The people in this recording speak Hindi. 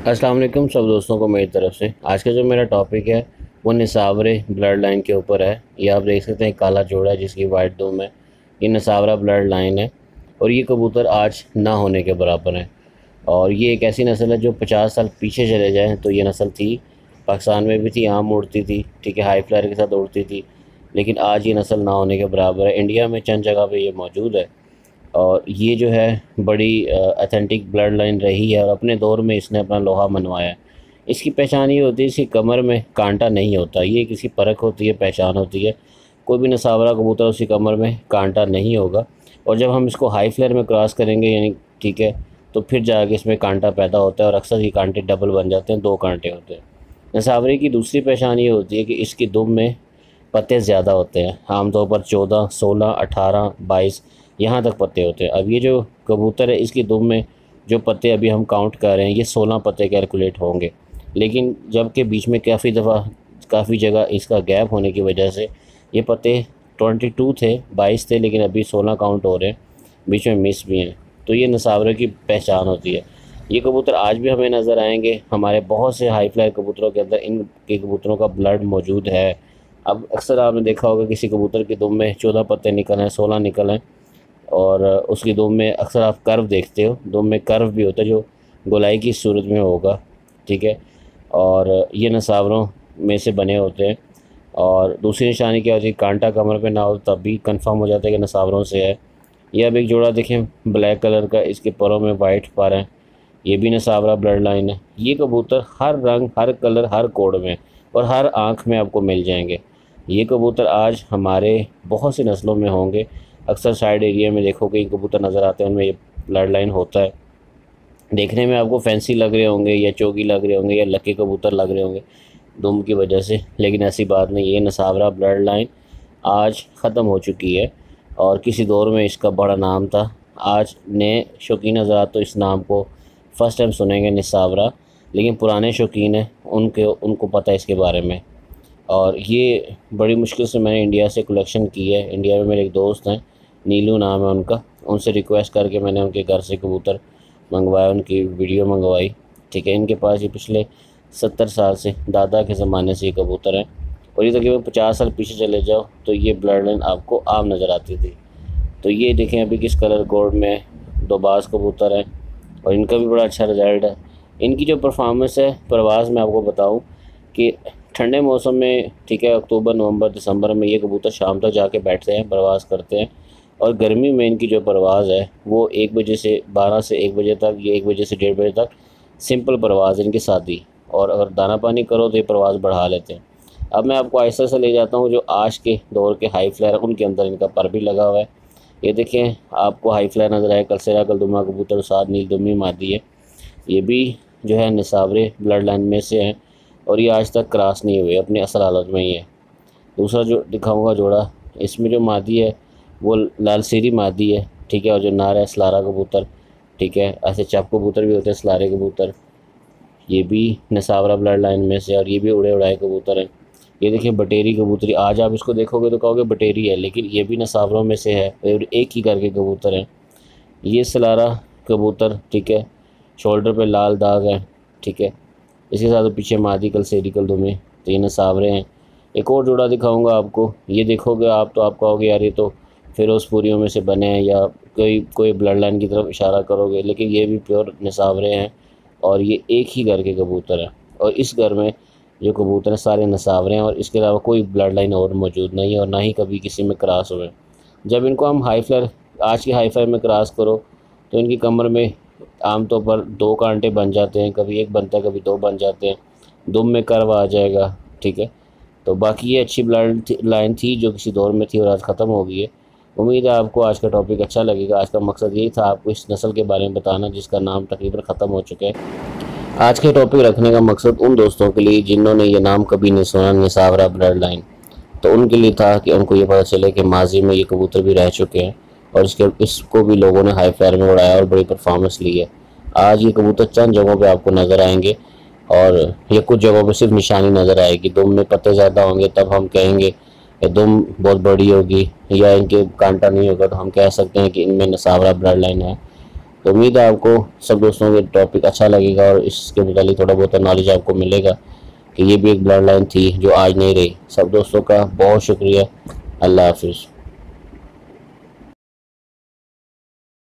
अस्सलाम वालेकुम सब दोस्तों को मेरी तरफ़ से। आज का जो मेरा टॉपिक है, वो निसावरे ब्लड लाइन के ऊपर है। ये आप देख सकते हैं काला जोड़ा है जिसकी वाइट दूम है। ये निसावरा ब्लड लाइन है और ये कबूतर आज ना होने के बराबर है। और ये एक ऐसी नस्ल है जो पचास साल पीछे चले जाएँ तो ये नस्ल थी। पाकिस्तान में भी थी आम उड़ती थी, ठीक है हाई फ्लायर के साथ उड़ती थी। लेकिन आज ये नस्ल ना होने के बराबर है। इंडिया में चंद जगह पर ये मौजूद है। और ये जो है बड़ी अथेंटिक ब्लड लाइन रही है और अपने दौर में इसने अपना लोहा मनवाया। इसकी पहचान ये होती है इसकी कमर में कांटा नहीं होता। ये किसी परख होती है, पहचान होती है। कोई भी नसावरा कबूतर उसकी कमर में कांटा नहीं होगा। और जब हम इसको हाई फ्लेयर में क्रॉस करेंगे, यानी ठीक है तो फिर जाके इसमें कांटा पैदा होता है और अक्सर ये कांटे डबल बन जाते हैं, दो कांटे होते हैं। नसावरे की दूसरी पहचान ये होती है कि इसकी दुम में पत्ते ज़्यादा होते हैं। आमतौर पर चौदह, सोलह, अठारह, बाईस यहाँ तक पत्ते होते हैं। अब ये जो कबूतर है, इसकी दुम में जो पत्ते अभी हम काउंट कर रहे हैं, ये सोलह पत्ते कैलकुलेट होंगे। लेकिन जबकि बीच में काफ़ी दफ़ा, काफ़ी जगह इसका गैप होने की वजह से ये पत्ते ट्वेंटी टू थे, बाईस थे, लेकिन अभी सोलह काउंट हो रहे हैं। बीच में मिस भी हैं। तो ये नसावरों की पहचान होती है। ये कबूतर आज भी हमें नज़र आएँगे। हमारे बहुत से हाई फ्लाई कबूतरों के अंदर, इन के कबूतरों का ब्लड मौजूद है। अब अक्सर आपने देखा होगा, किसी कबूतर की दुम में चौदह पत्ते निकल हैं, सोलह निकल हैं। और उसकी दुम में अक्सर आप कर्व देखते हो। दुम में कर्व भी होता है जो गोलाई की सूरत में होगा, ठीक है? और ये नसावरों में से बने होते हैं। और दूसरी निशानी क्या होती है? कांटा कमर पे ना हो तब भी कंफर्म हो जाता है कि नसावरों से है। ये अब एक जोड़ा देखें ब्लैक कलर का, इसके परों में वाइट पर है। ये भी नसावरा ब्लड लाइन है। ये कबूतर हर रंग, हर कलर हर कोड में और हर आँख में आपको मिल जाएँगे। ये कबूतर आज हमारे बहुत सी नस्लों में होंगे। अक्सर साइड एरिया में देखो कई कबूतर नज़र आते हैं, उनमें ये ब्लड लाइन होता है। देखने में आपको फैंसी लग रहे होंगे या चौकी लग रहे होंगे या लकी कबूतर लग रहे होंगे दुम की वजह से। लेकिन ऐसी बात नहीं, ये नसावरा ब्लड लाइन आज ख़त्म हो चुकी है और किसी दौर में इसका बड़ा नाम था। आज नए शौकीन हजरात तो इस नाम को फ़र्स्ट टाइम सुनेंगे निसावरा, लेकिन पुराने शौकीन हैं, उनके, उनको पता है इसके बारे में। और ये बड़ी मुश्किल से मैंने इंडिया से कलेक्शन की है। इंडिया में मेरे एक दोस्त हैं, नीलू नाम है उनका। उनसे रिक्वेस्ट करके मैंने उनके घर से कबूतर मंगवाया उनकी वीडियो मंगवाई। ठीक है, इनके पास ये पिछले सत्तर साल से, दादा के ज़माने से ये कबूतर हैं। और ये तकरीबन पचास साल पीछे चले जाओ तो ये ब्लड लाइन आपको आम नज़र आती थी। तो ये देखें अभी किस कलर कोड में दो बाज कबूतर हैं, और इनका भी बड़ा अच्छा रिज़ल्ट है। इनकी जो परफॉर्मेंस है, प्रवास में आपको बताऊँ कि ठंडे मौसम में, ठीक है, अक्टूबर, नवंबर, दिसंबर में ये कबूतर शाम तक जाके बैठते हैं, प्रवास करते हैं। और गर्मी में इनकी जो परवाज़ है, वो एक बजे से बारह से एक बजे तक, या एक बजे से डेढ़ बजे तक सिंपल परवाज़ इनकी सादी और अगर दाना पानी करो तो ये परवाज़ बढ़ा लेते हैं। अब मैं आपको ऐसा से ले जाता हूँ, जो आज के दौर के हाई फ्लायर उनके अंदर इनका पर भी लगा हुआ है। ये देखें, आपको हाई फ्लायर नज़र आए, कलसेरा, कलदुमा, कबूतर साथ नील दुमी मादी है। ये भी जो है, निसावरे ब्लड लाइन में से हैं। और ये आज तक क्रॉस नहीं हुए, अपनी असल हालत में ही है। दूसरा जो दिखाऊँगा जोड़ा, इसमें जो मादी है, वो लाल सीरी मादी है, ठीक है, और जो नार है, सलारा कबूतर, ठीक है, ऐसे चप कबूतर भी होते हैं, सलारे कबूतर। ये भी नसावरा ब्लड लाइन में से, और ये भी उड़े उड़ाए कबूतर हैं। ये देखिए, बटेरी कबूतरी, आज आप इसको देखोगे तो कहोगे बटेरी है, लेकिन ये भी नसावरों में से है, और एक ही करके कबूतर हैं। ये सलारा कबूतर, ठीक है, शोल्डर पे लाल दाग है, ठीक है इसके साथ पीछे मादी कल सेरी कल दुमे तो ये नसावरे हैं। एक और जोड़ा दिखाऊँगा आपको। ये देखोगे आप तो आप कहोगे, यार, ये तो फिरोजपुरियों में से बने हैं या कोई कोई ब्लड लाइन की तरफ़ इशारा करोगे। लेकिन ये भी प्योर नसावरे हैं और ये एक ही घर के कबूतर हैं। और इस घर में जो कबूतर हैं, सारे नसावरे हैं और इसके अलावा कोई ब्लड लाइन और मौजूद नहीं है और ना ही कभी किसी में क्रॉस हुए। जब इनको हम हाई फ्लेयर आज के हाई फ्लेयर में क्रॉस करो तो इनकी कमर में आमतौर पर दो कांटे बन जाते हैं, कभी एक बनता है, कभी दो बन जाते हैं। दुम में कर्व आ जाएगा, ठीक है? तो बाकी ये अच्छी ब्लड लाइन थी जो किसी दौर में थी और आज ख़त्म हो गई है। उम्मीद है आपको आज का टॉपिक अच्छा लगेगा। आज का मकसद यही था आपको इस नस्ल के बारे में बताना, जिसका नाम तकरीबन ख़त्म हो चुका है। आज के टॉपिक रखने का मकसद उन दोस्तों के लिए जिन्होंने ये नाम कभी नहीं सुना निसावरा ब्लड लाइन। तो उनके लिए था कि उनको ये पता चले कि माजी में ये कबूतर भी रह चुके हैं। और इसके इसको भी लोगों ने हाई फायर में उड़ाया और बड़ी परफॉर्मेंस ली है। आज ये कबूतर चंद जगहों पे आपको नज़र आएँगे और ये कुछ जगहों पे सिर्फ़ निशानी नज़र आएगी। दुम में पत्ते ज़्यादा होंगे, तब हम कहेंगे कि दुम बहुत बड़ी होगी या इनके कांटा नहीं होगा। तो हम कह सकते हैं कि इनमें नसावरा ब्लड लाइन है। तो उम्मीद है आपको सब दोस्तों के टॉपिक अच्छा लगेगा और इसके मुतालिक थोड़ा बहुत नॉलेज आपको मिलेगा कि ये भी एक ब्लड लाइन थी जो आज नहीं रही। सब दोस्तों का बहुत शुक्रिया। अल्लाह हाफिज़।